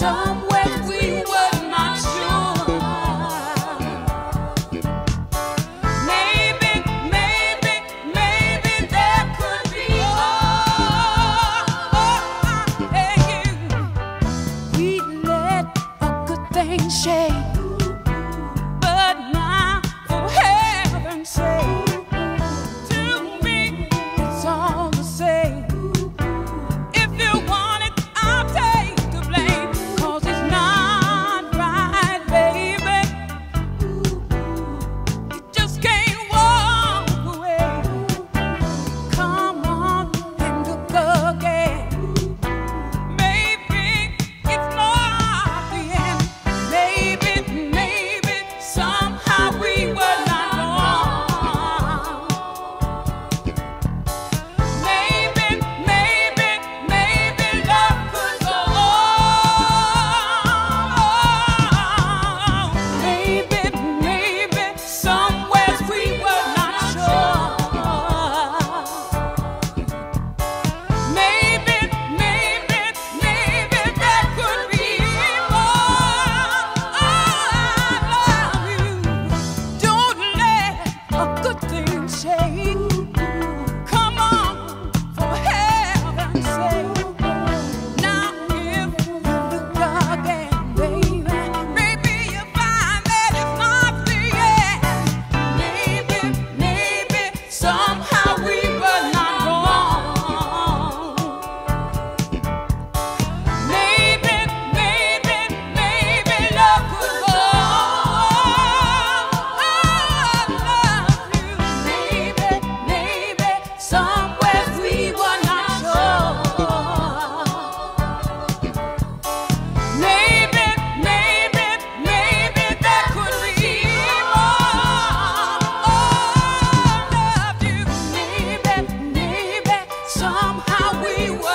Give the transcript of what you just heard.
some how we were.